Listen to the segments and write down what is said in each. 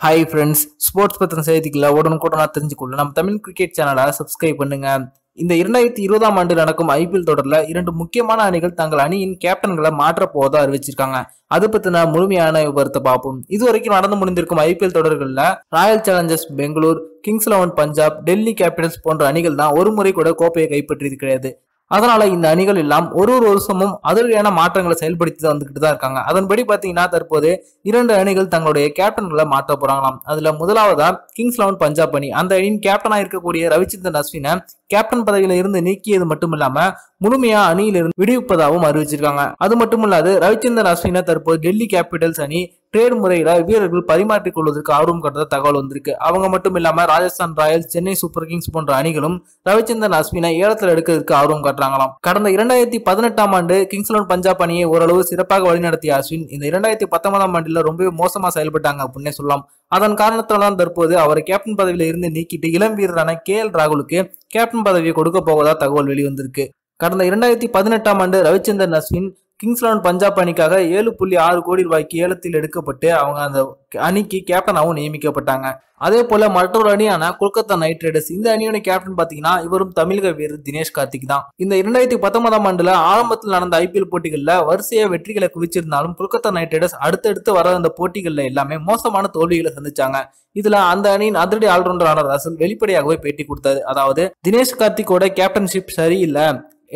Hi friends sports பற்றின செய்திகளை உடனுக்குடனாக தெரிஞ்சுக்கொள்ள நம்ம தமிழ் கிரிக்கெட் சேனலை சப்ஸ்கிரைப் பண்ணுங்கள் இந்த இரண்டாயிரத்தி இருபதாம் ஆண்டு நடக்கும் ஐபிஎல் தொடரில் இரண்டு முக்கியமான அணிகள் தங்கள் அணியின் கேப்டன்களை மாற்ற போவதாக அறிவிச்சிருக்காங்க. அது பத்தின முழுமையான விவரத்தை பார்ப்போம். இது வரைக்கும் நடந்து முடிந்திருக்கும் ஐபிஎல் தொடர்களில் Royal Challengers Bangalore Kings Eleven Punjab Delhi Capitals போன்ற அணிகள் தான் ஒரு முறை கூட கோப்பையை கைப்பற்றியது கிடையாது அதனால இந்த அணிகள் எல்லாம் ஒரு ஒரு வருஷமும் அதிரடியான மாற்றங்களை செயல்படுத்தி தான் வந்துகிட்டு தான் இருக்காங்க. அதன்படி பார்த்தீங்கன்னா தற்போது இரண்டு அணிகள் தங்களுடைய கேப்டன்களை மாற்ற போறாங்களாம். அதுல முதலாவதா கிங்ஸ் லெவன் பஞ்சாப் அணி. அந்த அணியின் கேப்டனா இருக்கக்கூடிய ரவிச்சந்திரன் அஸ்வினை கேப்டன் பதவியில இருந்து நீக்கியது மட்டும் இல்லாம முழுமையா அணியிலிருந்து விடுவிப்பதாகவும் அறிவிச்சிருக்காங்க. அது மட்டும் இல்லாது ரவிச்சந்திரன் அஸ்வினை தற்போது டெல்லி கேபிட்டல்ஸ் அணி ட்ரேட் முறையில வீரர்கள் பரிமாற்றிக் கொள்வதற்கு ஆர்வம் காட்டுற தகவல் வந்திருக்கு. அவங்க மட்டும் இல்லாம Rajasthan Royals Chennai Super Kings போன்ற அணிகளும் ரவிச்சந்திரன் அஸ்வினை ஏலத்தில் எடுக்கிறதுக்கு ஆர்வம் காட்டுறாங்களாம். கடந்த இரண்டாயிரத்தி பதினெட்டாம் ஆண்டு கிங்ஸ் பஞ்சாப் அணியை ஓரளவு சிறப்பாக வழிநடத்திய அஸ்வின் இந்த இரண்டாயிரத்தி பத்தொன்பதாம் ஆண்டில் ரொம்பவே மோசமா செயல்பட்டாங்க அப்படின்னே சொல்லலாம். அதன் காரணத்தால் தான் தற்போது அவரை கேப்டன் பதவியில இருந்து நீக்கிட்டு இளம் வீரரான கே எல் ராகுலுக்கு கேப்டன் பதவியை கொடுக்க போவதா தகவல் வெளிவந்திருக்கு. கடந்த இரண்டாயிரத்தி பதினெட்டாம் ஆண்டு ரவிச்சந்திரன் அஸ்வின் கிங்ஸ் லெவன் பஞ்சாப் அணிக்காக ஏழு புள்ளி ஆறு கோடி ரூபாய்க்கு ஏலத்தில் எடுக்கப்பட்டு அவங்க அந்த அணிக்கு கேப்டனாகவும் நியமிக்கப்பட்டாங்க. அதே போல மற்றொரு அணியான கொல்கத்தா நைட் ரைடர்ஸ். இந்த அணியோட கேப்டன் பாத்தீங்கன்னா இவரும் தமிழக வீரர் தினேஷ் கார்த்திக் தான். இந்த இரண்டாயிரத்தி பத்தொன்பதாம் ஆண்டுல ஆரம்பத்தில் நடந்த ஐபிஎல் போட்டிகள்ல வரிசையா வெற்றிகளை குவிச்சிருந்தாலும் கொல்கத்தா நைட் ரைடர்ஸ் அடுத்தடுத்து வர அந்த போட்டிகள்ல எல்லாமே மோசமான தோல்விகளை சந்திச்சாங்க. இதுல அந்த அணியின் அதிரடி ஆல்ரவுண்டரான ரசல் வெளிப்படையாகவே பேட்டி கொடுத்தாரு அதாவது தினேஷ் கார்த்திக்கோட கேப்டன்ஷிப் சரியில்லை.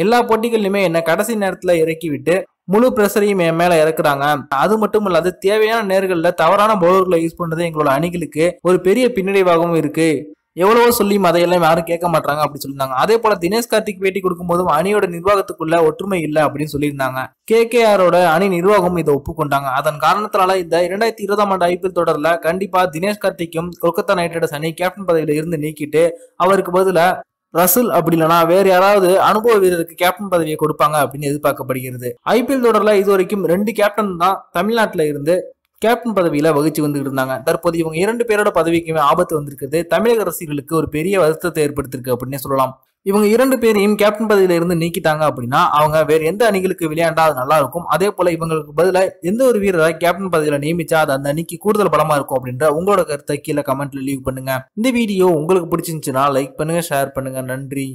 எல்லா போட்டிகள்லையுமே என்ன கடைசி நேரத்துல இறக்கி விட்டு முழு பிரஷரையும் என் மேல இறக்குறாங்க. அது மட்டும் இல்லாது தேவையான நேர்களில் தவறான பவுலர்களை யூஸ் பண்றது எங்களோட அணிகளுக்கு ஒரு பெரிய பின்னடைவாகவும் இருக்கு. எவ்வளவோ சொல்லியும் அதையெல்லாம் யாரும் கேட்க மாட்டாங்க அப்படி சொல்லியிருந்தாங்க. அதே போல தினேஷ் கார்த்திக் பேட்டி கொடுக்கும்போதும் அணியோட நிர்வாகத்துக்குள்ள ஒற்றுமை இல்லை அப்படின்னு சொல்லியிருந்தாங்க. கே கே ஆரோட அணி நிர்வாகம் இதை ஒப்புக்கொண்டாங்க. அதன் காரணத்தினால இந்த இரண்டாயிரத்தி இருபதாம் ஆண்டு ஐபிஎல் தொடர்ல கண்டிப்பா தினேஷ் கார்த்திக்கும் கொல்கத்தா நைட் ரைடர்ஸ் அணி கேப்டன் பதவியில இருந்து நீக்கிட்டு அவருக்கு பதிலாக ரசூல் அப்படி இல்லைனா வேற யாராவது அனுபவ வீரருக்கு கேப்டன் பதவியை கொடுப்பாங்க அப்படின்னு எதிர்பார்க்கப்படுகிறது. ஐபிஎல் தொடர்ல இது வரைக்கும் ரெண்டு கேப்டன் தான் தமிழ்நாட்டில் இருந்து கேப்டன் பதவியில வகிச்சு வந்துட்டு இருந்தாங்க. தற்போது இவங்க இரண்டு பேரோட பதவிக்குமே ஆபத்து வந்திருக்கிறது தமிழக ரசிகர்களுக்கு ஒரு பெரிய வருத்தத்தை ஏற்படுத்திருக்கு அப்படின்னே சொல்லலாம். இவங்க இரண்டு பேரையும் கேப்டன் பதவியில இருந்து நீக்கிட்டாங்க அப்படின்னா அவங்க வேற எந்த அணிகளுக்கு விளையாண்டா அது நல்லா இருக்கும். அதே போல இவங்களுக்கு பதிலாக எந்த ஒரு வீரரை கேப்டன் பதவியில நியமிச்சா அது அந்த அணிக்கு கூடுதல் பலமா இருக்கும் அப்படின்ற உங்களோட கருத்தை கீழே கமெண்ட்ல லீவ் பண்ணுங்க. இந்த வீடியோ உங்களுக்கு பிடிச்சிருந்துச்சுன்னா லைக் பண்ணுங்க ஷேர் பண்ணுங்க. நன்றி.